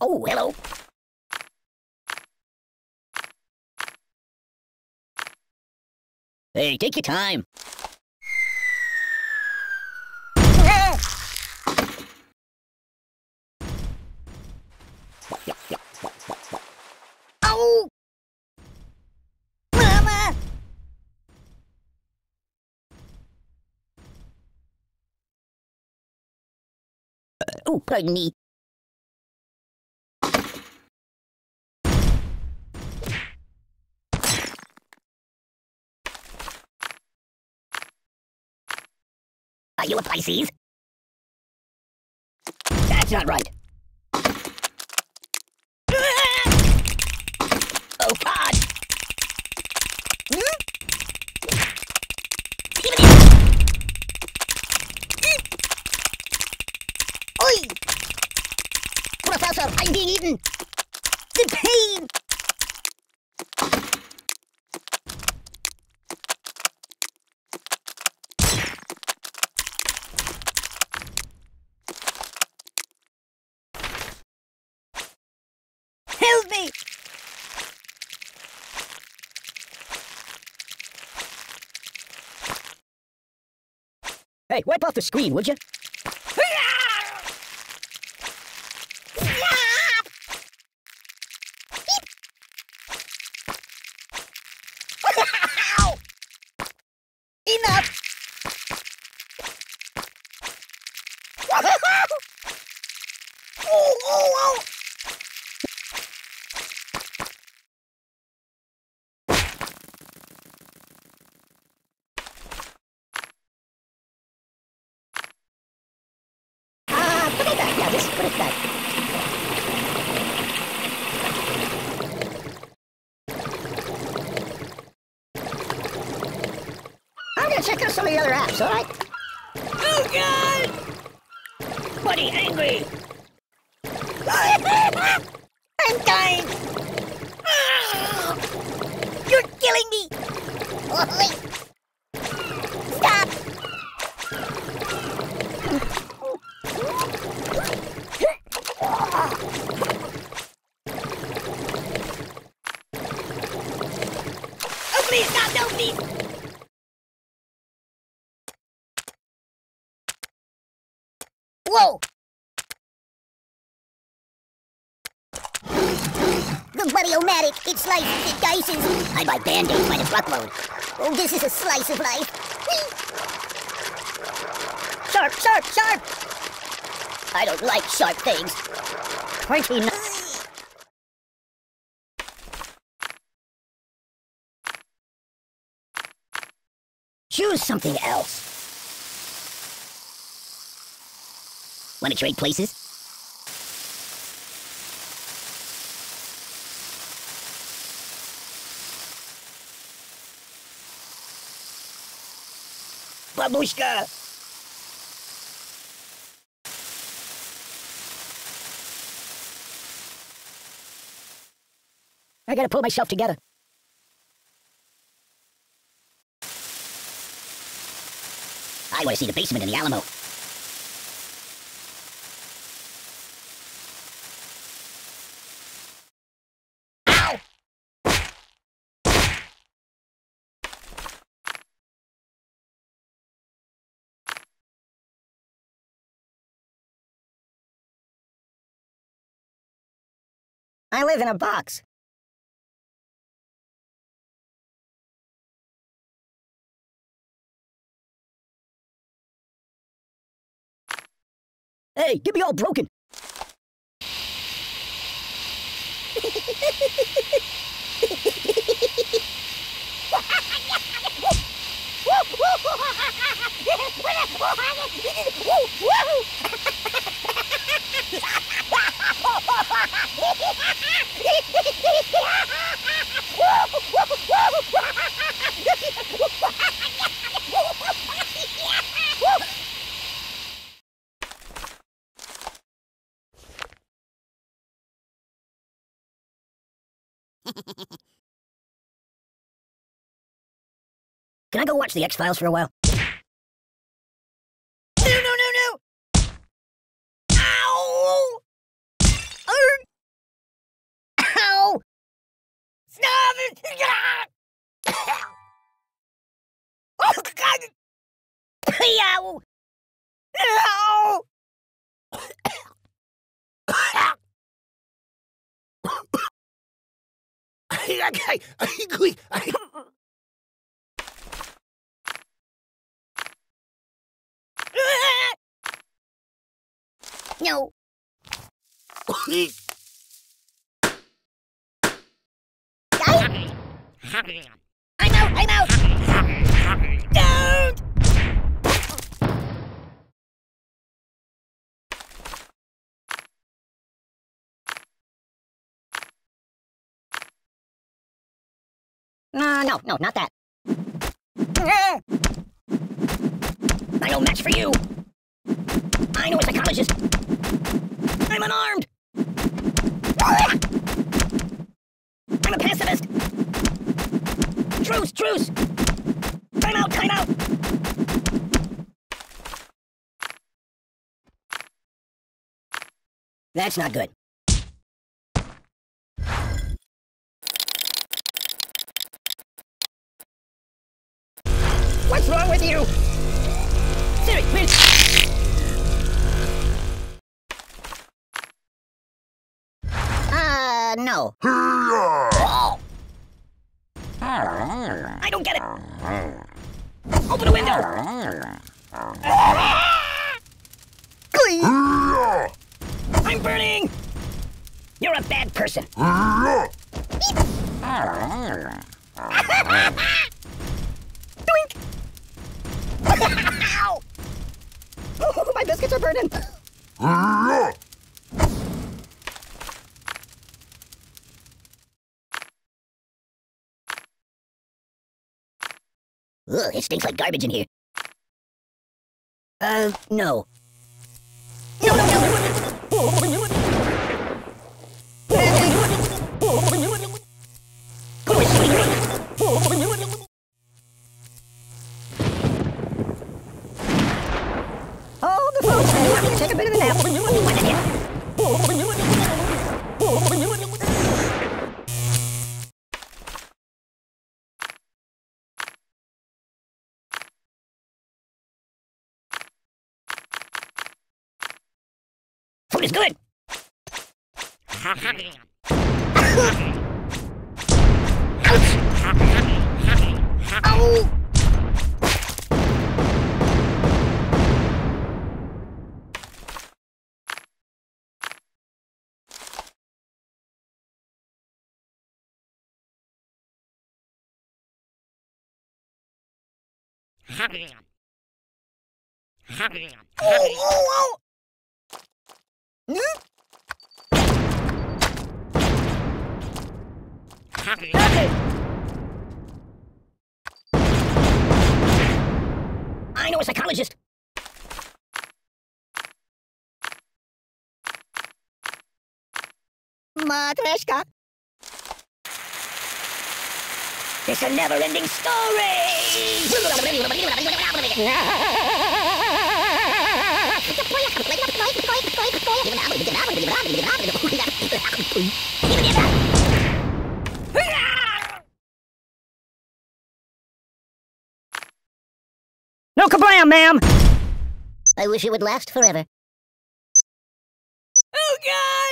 Oh, hello. Hey, take your time. Ow! Mama! Uh, oh, pardon me. Are you a Pisces? That's not right. Ah! Oh, God! Hmm? Oi! Professor, uh, I'm being eaten! The pain! Hey, wipe off the screen, would you? Gonna check out some of the other apps, alright? Oh god! Buddy, angry! I'm dying! Ah! You're killing me! Stop! Oh, please, stop! No, please! The buddy-o-matic, it slices, it dices. I buy band-aids by the truckload. Oh, this is a slice of life. Sharp, sharp, sharp! I don't like sharp things. Pointy kn- Choose something else. Want to trade places? I gotta pull myself together. I want to see the basement in the Alamo. I live in a box. Hey, get me all broken. Can I go watch the X Files for a while? Ow! I, I, I, I, No. I'm out, I'm out! Uh, no, no, not that. I know match for you. I know a psychologist. I'm unarmed. I'm a pacifist. Truce, truce. Time out, time out. That's not good. Wrong with you? Siri, please. Uh, no. Oh. I don't get it. Open the window. I'm burning. You're a bad person. Ow. Oh, my biscuits are burning. Ugh, it stinks like garbage in here. Uh, no. No, no, no! Take a bit of a nap. Food is good. Ouch! Ow! I know a psychologist. Matryoshka. It's a never-ending story! No kablam, ma'am! I wish it would last forever. Oh, God!